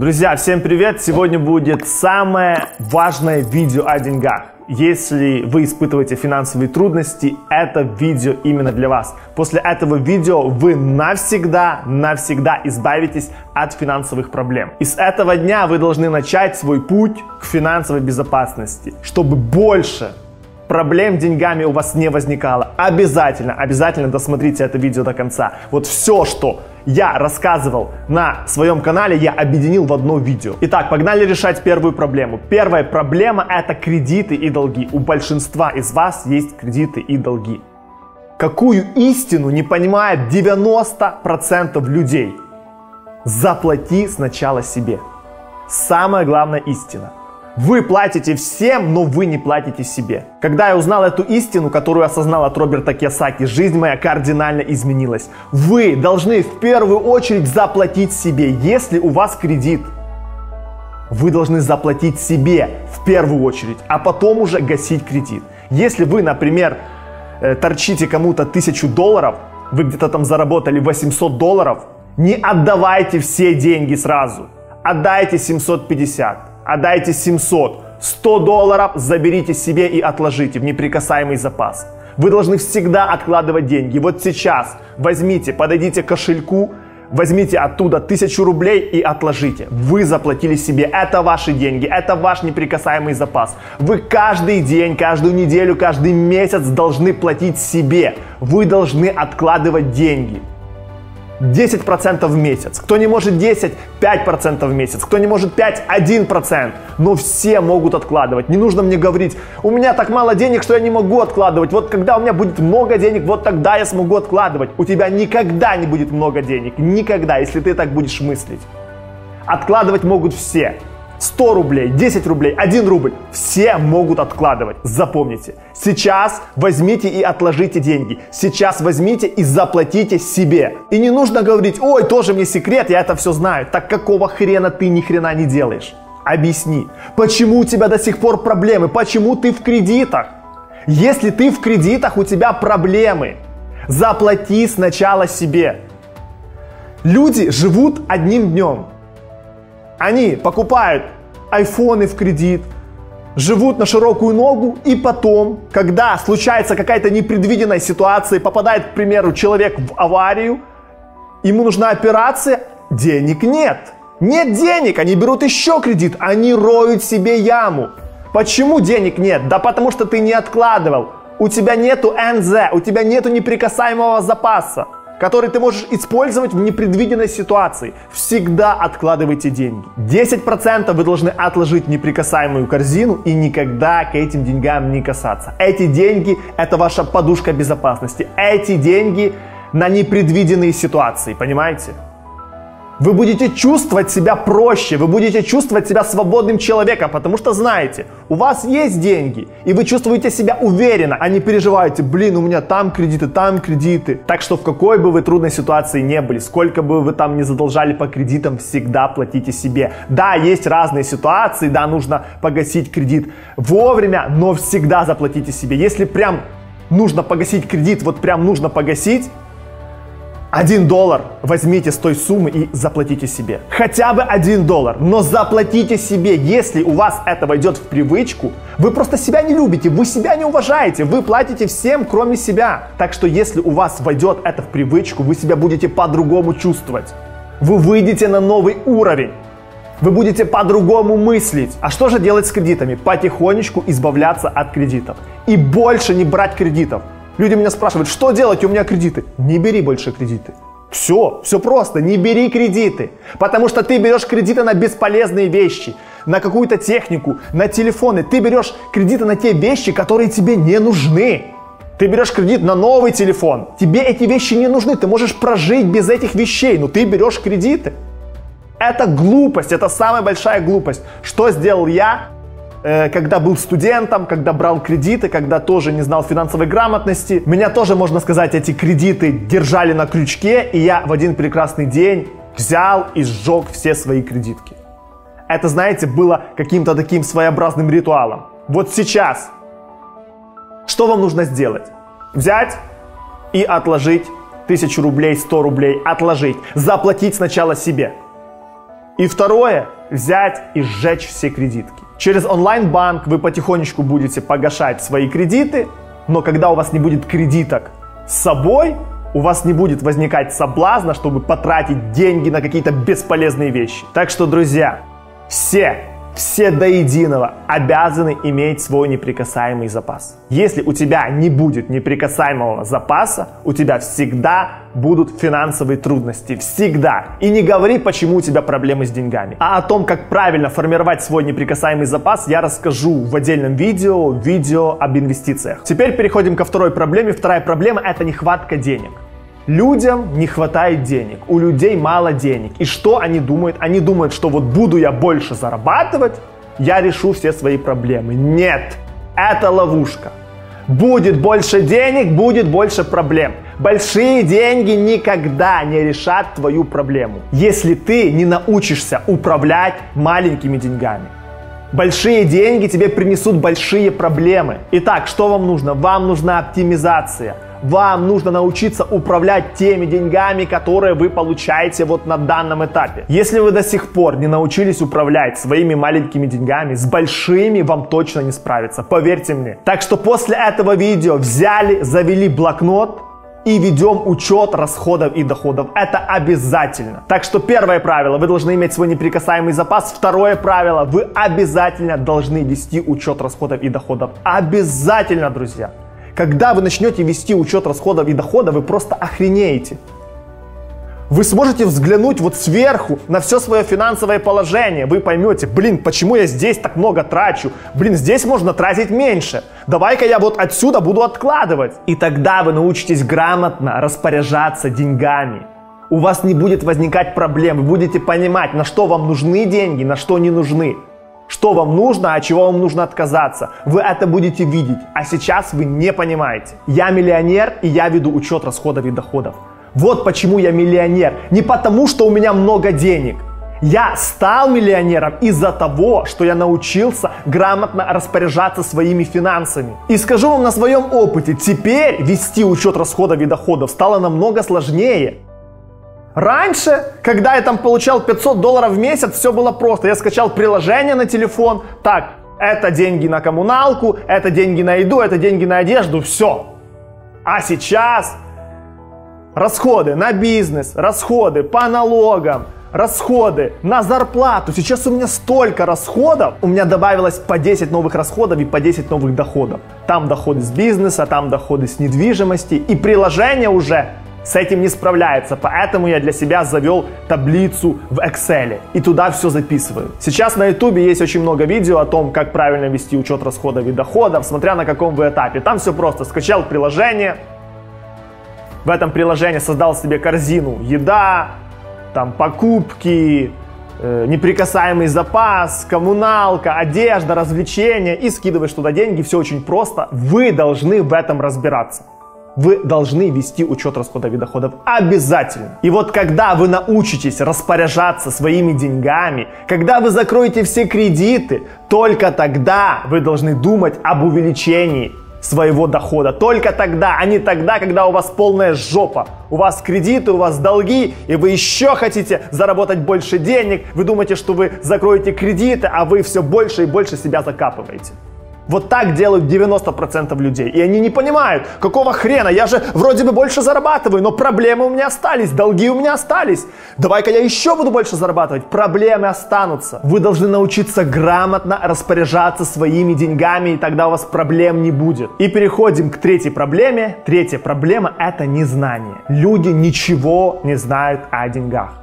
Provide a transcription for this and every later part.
Друзья, всем привет! Сегодня будет самое важное видео о деньгах. Если вы испытываете финансовые трудности, это видео именно для вас. После этого видео вы навсегда, навсегда избавитесь от финансовых проблем. И с этого дня вы должны начать свой путь к финансовой безопасности, чтобы больше проблем деньгами у вас не возникало. Обязательно, обязательно досмотрите это видео до конца. Вот все, что я рассказывал на своем канале, я объединил в одно видео. Итак, погнали решать первую проблему. Первая проблема это кредиты и долги. У большинства из вас есть кредиты и долги. Какую истину не понимает 90% людей? Заплати сначала себе. Самая главная истина. Вы платите всем, но вы не платите себе. Когда я узнал эту истину, которую осознал от Роберта Кiyosaki, жизнь моя кардинально изменилась. Вы должны в первую очередь заплатить себе, если у вас кредит. Вы должны заплатить себе в первую очередь, а потом уже гасить кредит. Если вы, например, э, торчите кому-то тысячу долларов, вы где-то там заработали 800 долларов, не отдавайте все деньги сразу. Отдайте 750 отдайте 700. 100 долларов заберите себе и отложите в неприкасаемый запас. Вы должны всегда откладывать деньги. Вот сейчас возьмите, подойдите к кошельку, возьмите оттуда 1000 рублей и отложите. Вы заплатили себе. Это ваши деньги, это ваш неприкасаемый запас. Вы каждый день, каждую неделю, каждый месяц должны платить себе. Вы должны откладывать деньги. 10% в месяц. Кто не может 10, 5% в месяц. Кто не может 5, 1%. Но все могут откладывать. Не нужно мне говорить, у меня так мало денег, что я не могу откладывать. Вот когда у меня будет много денег, вот тогда я смогу откладывать. У тебя никогда не будет много денег. Никогда, если ты так будешь мыслить. Откладывать могут все. 100 рублей, 10 рублей, 1 рубль. Все могут откладывать. Запомните. Сейчас возьмите и отложите деньги. Сейчас возьмите и заплатите себе. И не нужно говорить, ой, тоже мне секрет, я это все знаю. Так какого хрена ты ни хрена не делаешь? Объясни, почему у тебя до сих пор проблемы, почему ты в кредитах? Если ты в кредитах, у тебя проблемы. Заплати сначала себе. Люди живут одним днем. Они покупают айфоны в кредит, живут на широкую ногу, и потом, когда случается какая-то непредвиденная ситуация, попадает, к примеру, человек в аварию, ему нужна операция, денег нет. Нет денег, они берут еще кредит, они роют себе яму. Почему денег нет? Да потому что ты не откладывал. У тебя нету НЗ, у тебя нету неприкасаемого запаса который ты можешь использовать в непредвиденной ситуации. Всегда откладывайте деньги. 10% вы должны отложить неприкасаемую корзину и никогда к этим деньгам не касаться. Эти деньги – это ваша подушка безопасности. Эти деньги на непредвиденные ситуации, понимаете? Вы будете чувствовать себя проще, вы будете чувствовать себя свободным человеком, потому что знаете, у вас есть деньги, и вы чувствуете себя уверенно, а не переживаете, блин, у меня там кредиты, там кредиты. Так что в какой бы вы трудной ситуации не были, сколько бы вы там не задолжали по кредитам, всегда платите себе. Да, есть разные ситуации, да, нужно погасить кредит вовремя, но всегда заплатите себе. Если прям нужно погасить кредит, вот прям нужно погасить, один доллар возьмите с той суммы и заплатите себе. Хотя бы один доллар, но заплатите себе. Если у вас это войдет в привычку, вы просто себя не любите, вы себя не уважаете, вы платите всем, кроме себя. Так что если у вас войдет это в привычку, вы себя будете по-другому чувствовать. Вы выйдете на новый уровень. Вы будете по-другому мыслить. А что же делать с кредитами? Потихонечку избавляться от кредитов. И больше не брать кредитов. Люди меня спрашивают, что делать, у меня кредиты. Не бери больше кредиты. Все, все просто, не бери кредиты. Потому что ты берешь кредиты на бесполезные вещи, на какую-то технику, на телефоны. Ты берешь кредиты на те вещи, которые тебе не нужны. Ты берешь кредит на новый телефон. Тебе эти вещи не нужны. Ты можешь прожить без этих вещей, но ты берешь кредиты. Это глупость, это самая большая глупость. Что сделал я? Э, когда был студентом, когда брал кредиты, когда тоже не знал финансовой грамотности. Меня тоже, можно сказать, эти кредиты держали на крючке, и я в один прекрасный день взял и сжег все свои кредитки. Это, знаете, было каким-то таким своеобразным ритуалом. Вот сейчас, что вам нужно сделать? Взять и отложить тысячу рублей, 100 рублей, отложить, заплатить сначала себе. И второе, взять и сжечь все кредитки. Через онлайн-банк вы потихонечку будете погашать свои кредиты, но когда у вас не будет кредиток с собой, у вас не будет возникать соблазна, чтобы потратить деньги на какие-то бесполезные вещи. Так что, друзья, все все до единого обязаны иметь свой неприкасаемый запас. Если у тебя не будет неприкасаемого запаса, у тебя всегда будут финансовые трудности. Всегда. И не говори, почему у тебя проблемы с деньгами. А о том, как правильно формировать свой неприкасаемый запас, я расскажу в отдельном видео, видео об инвестициях. Теперь переходим ко второй проблеме. Вторая проблема – это нехватка денег. Людям не хватает денег, у людей мало денег. И что они думают? Они думают, что вот буду я больше зарабатывать, я решу все свои проблемы. Нет, это ловушка. Будет больше денег, будет больше проблем. Большие деньги никогда не решат твою проблему, если ты не научишься управлять маленькими деньгами. Большие деньги тебе принесут большие проблемы. Итак, что вам нужно? Вам нужна оптимизация – вам нужно научиться управлять теми деньгами, которые вы получаете вот на данном этапе. Если вы до сих пор не научились управлять своими маленькими деньгами, с большими вам точно не справиться, поверьте мне. Так что после этого видео взяли, завели блокнот, и ведем учет расходов и доходов. Это обязательно. Так что первое правило, вы должны иметь свой неприкасаемый запас. Второе правило, вы обязательно должны вести учет расходов и доходов. Обязательно, друзья. Когда вы начнете вести учет расходов и доходов, вы просто охренеете. Вы сможете взглянуть вот сверху на все свое финансовое положение. Вы поймете, блин, почему я здесь так много трачу? Блин, здесь можно тратить меньше. Давай-ка я вот отсюда буду откладывать. И тогда вы научитесь грамотно распоряжаться деньгами. У вас не будет возникать проблем. Вы будете понимать, на что вам нужны деньги, на что не нужны что вам нужно, а чего вам нужно отказаться. Вы это будете видеть, а сейчас вы не понимаете. Я миллионер, и я веду учет расходов и доходов. Вот почему я миллионер. Не потому, что у меня много денег. Я стал миллионером из-за того, что я научился грамотно распоряжаться своими финансами. И скажу вам на своем опыте, теперь вести учет расходов и доходов стало намного сложнее. Раньше, когда я там получал 500 долларов в месяц, все было просто. Я скачал приложение на телефон. Так, это деньги на коммуналку, это деньги на еду, это деньги на одежду, все. А сейчас расходы на бизнес, расходы по налогам, расходы на зарплату. Сейчас у меня столько расходов. У меня добавилось по 10 новых расходов и по 10 новых доходов. Там доходы с бизнеса, там доходы с недвижимости. И приложение уже с этим не справляется, поэтому я для себя завел таблицу в Excel и туда все записываю. Сейчас на YouTube есть очень много видео о том, как правильно вести учет расходов и доходов, смотря на каком вы этапе. Там все просто. Скачал приложение, в этом приложении создал себе корзину еда, там покупки, э, неприкасаемый запас, коммуналка, одежда, развлечения и скидываешь туда деньги. Все очень просто. Вы должны в этом разбираться вы должны вести учет расходов и доходов обязательно. И вот когда вы научитесь распоряжаться своими деньгами, когда вы закроете все кредиты, только тогда вы должны думать об увеличении своего дохода. Только тогда, а не тогда, когда у вас полная жопа. У вас кредиты, у вас долги, и вы еще хотите заработать больше денег. Вы думаете, что вы закроете кредиты, а вы все больше и больше себя закапываете. Вот так делают 90% людей. И они не понимают, какого хрена, я же вроде бы больше зарабатываю, но проблемы у меня остались, долги у меня остались. Давай-ка я еще буду больше зарабатывать. Проблемы останутся. Вы должны научиться грамотно распоряжаться своими деньгами, и тогда у вас проблем не будет. И переходим к третьей проблеме. Третья проблема – это незнание. Люди ничего не знают о деньгах.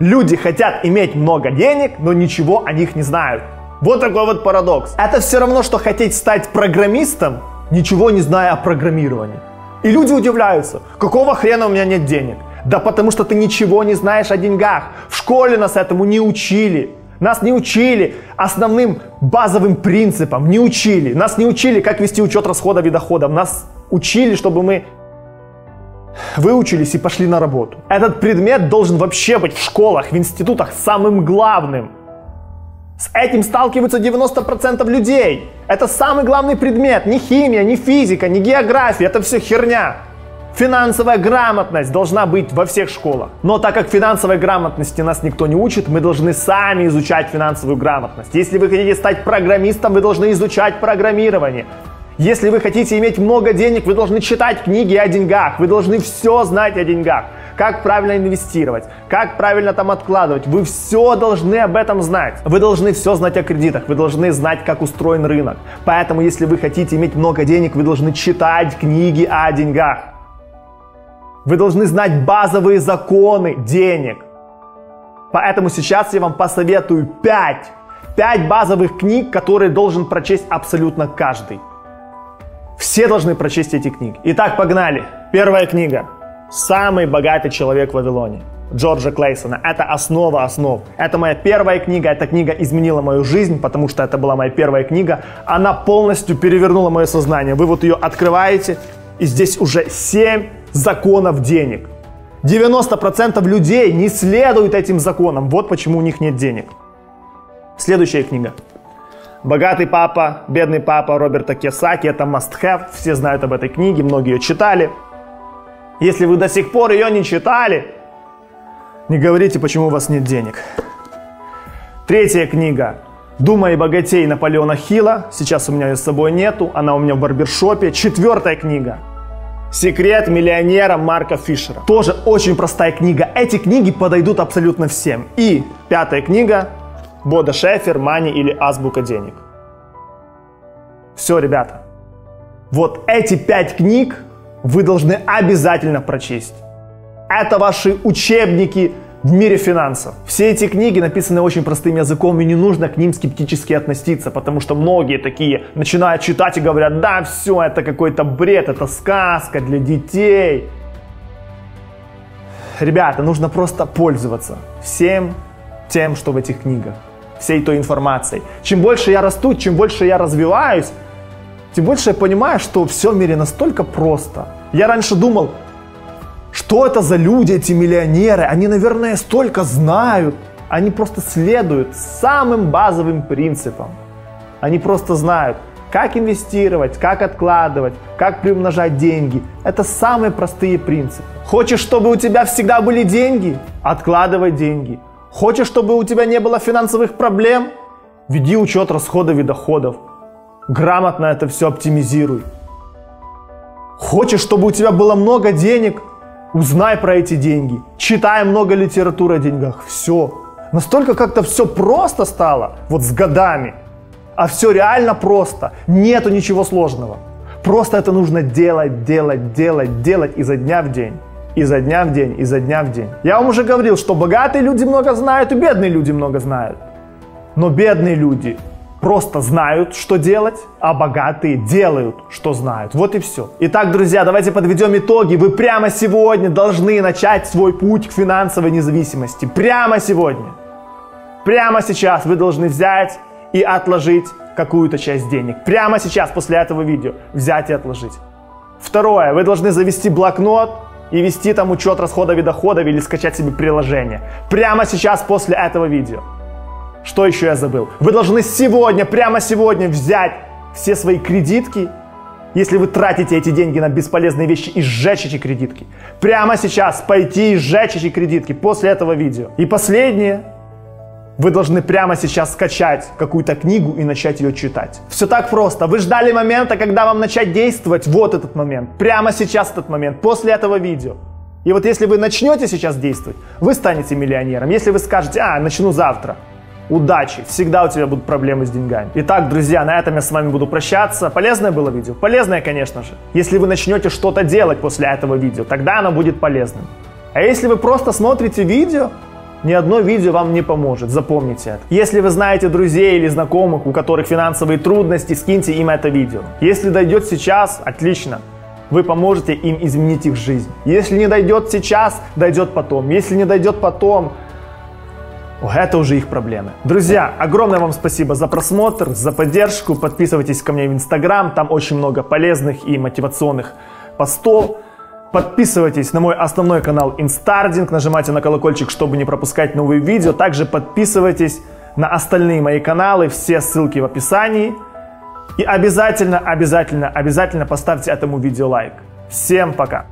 Люди хотят иметь много денег, но ничего о них не знают. Вот такой вот парадокс. Это все равно, что хотеть стать программистом, ничего не зная о программировании. И люди удивляются, какого хрена у меня нет денег? Да потому что ты ничего не знаешь о деньгах. В школе нас этому не учили. Нас не учили основным базовым принципам, не учили. Нас не учили, как вести учет расходов и доходов. Нас учили, чтобы мы выучились и пошли на работу. Этот предмет должен вообще быть в школах, в институтах самым главным – с этим сталкиваются 90% людей. Это самый главный предмет. Не химия, не физика, не география. Это все херня. Финансовая грамотность должна быть во всех школах. Но так как финансовой грамотности нас никто не учит, мы должны сами изучать финансовую грамотность. Если вы хотите стать программистом, вы должны изучать программирование. Если вы хотите иметь много денег, вы должны читать книги о деньгах, вы должны все знать о деньгах. Как правильно инвестировать, как правильно там откладывать. Вы все должны об этом знать. Вы должны все знать о кредитах, вы должны знать, как устроен рынок. Поэтому, если вы хотите иметь много денег, вы должны читать книги о деньгах. Вы должны знать базовые законы денег. Поэтому сейчас я вам посоветую 5, 5 базовых книг, которые должен прочесть абсолютно каждый. Все должны прочесть эти книги. Итак, погнали. Первая книга. «Самый богатый человек в Вавилоне». Джорджа Клейсона. Это основа основ. Это моя первая книга. Эта книга изменила мою жизнь, потому что это была моя первая книга. Она полностью перевернула мое сознание. Вы вот ее открываете, и здесь уже 7 законов денег. 90% людей не следуют этим законам. Вот почему у них нет денег. Следующая книга. Богатый папа, бедный папа Роберта Кесаки, это must-have, все знают об этой книге, многие ее читали. Если вы до сих пор ее не читали, не говорите, почему у вас нет денег. Третья книга «Думай богатей» Наполеона Хилла. Сейчас у меня ее с собой нету, она у меня в барбершопе. Четвертая книга «Секрет миллионера» Марка Фишера. Тоже очень простая книга. Эти книги подойдут абсолютно всем. И пятая книга Бода Шефер, Мани или Азбука денег. Все, ребята. Вот эти пять книг вы должны обязательно прочесть. Это ваши учебники в мире финансов. Все эти книги написаны очень простым языком, и не нужно к ним скептически относиться, потому что многие такие начинают читать и говорят, да, все, это какой-то бред, это сказка для детей. Ребята, нужно просто пользоваться всем тем, что в этих книгах всей той информацией. Чем больше я расту, чем больше я развиваюсь, тем больше я понимаю, что все в мире настолько просто. Я раньше думал, что это за люди, эти миллионеры? Они, наверное, столько знают. Они просто следуют самым базовым принципам. Они просто знают, как инвестировать, как откладывать, как приумножать деньги. Это самые простые принципы. Хочешь, чтобы у тебя всегда были деньги? Откладывай деньги. Хочешь, чтобы у тебя не было финансовых проблем? Веди учет расходов и доходов. Грамотно это все оптимизируй. Хочешь, чтобы у тебя было много денег? Узнай про эти деньги. Читай много литературы о деньгах. Все. Настолько как-то все просто стало, вот с годами. А все реально просто. Нету ничего сложного. Просто это нужно делать, делать, делать, делать изо дня в день изо дня в день, изо дня в день. Я вам уже говорил, что богатые люди много знают и бедные люди много знают. Но бедные люди просто знают, что делать, а богатые делают, что знают. Вот и все. Итак, друзья, давайте подведем итоги. Вы прямо сегодня должны начать свой путь к финансовой независимости. Прямо сегодня. Прямо сейчас вы должны взять и отложить какую-то часть денег. Прямо сейчас, после этого видео, взять и отложить. Второе, вы должны завести блокнот и вести там учет расходов и доходов или скачать себе приложение. Прямо сейчас после этого видео. Что еще я забыл? Вы должны сегодня, прямо сегодня взять все свои кредитки, если вы тратите эти деньги на бесполезные вещи, и сжечь эти кредитки. Прямо сейчас пойти и сжечь эти кредитки после этого видео. И последнее, вы должны прямо сейчас скачать какую-то книгу и начать ее читать. Все так просто. Вы ждали момента, когда вам начать действовать. Вот этот момент. Прямо сейчас этот момент. После этого видео. И вот если вы начнете сейчас действовать, вы станете миллионером. Если вы скажете, а, начну завтра, удачи, всегда у тебя будут проблемы с деньгами. Итак, друзья, на этом я с вами буду прощаться. Полезное было видео? Полезное, конечно же. Если вы начнете что-то делать после этого видео, тогда оно будет полезным. А если вы просто смотрите видео, ни одно видео вам не поможет, запомните это. Если вы знаете друзей или знакомых, у которых финансовые трудности, скиньте им это видео. Если дойдет сейчас, отлично. Вы поможете им изменить их жизнь. Если не дойдет сейчас, дойдет потом. Если не дойдет потом, это уже их проблемы. Друзья, огромное вам спасибо за просмотр, за поддержку. Подписывайтесь ко мне в Инстаграм, там очень много полезных и мотивационных постов. Подписывайтесь на мой основной канал Инстардинг, нажимайте на колокольчик, чтобы не пропускать новые видео. Также подписывайтесь на остальные мои каналы, все ссылки в описании. И обязательно, обязательно, обязательно поставьте этому видео лайк. Всем пока!